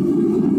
you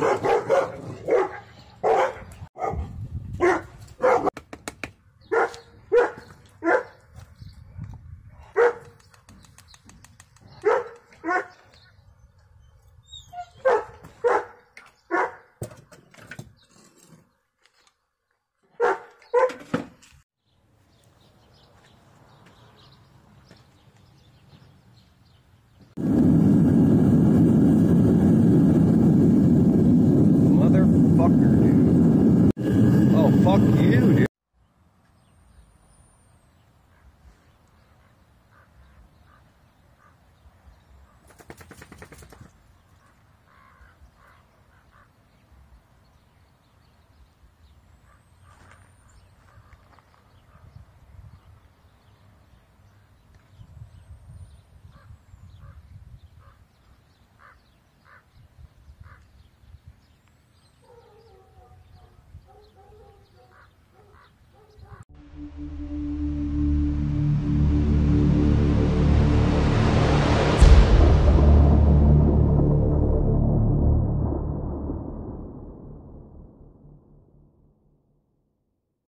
Okay.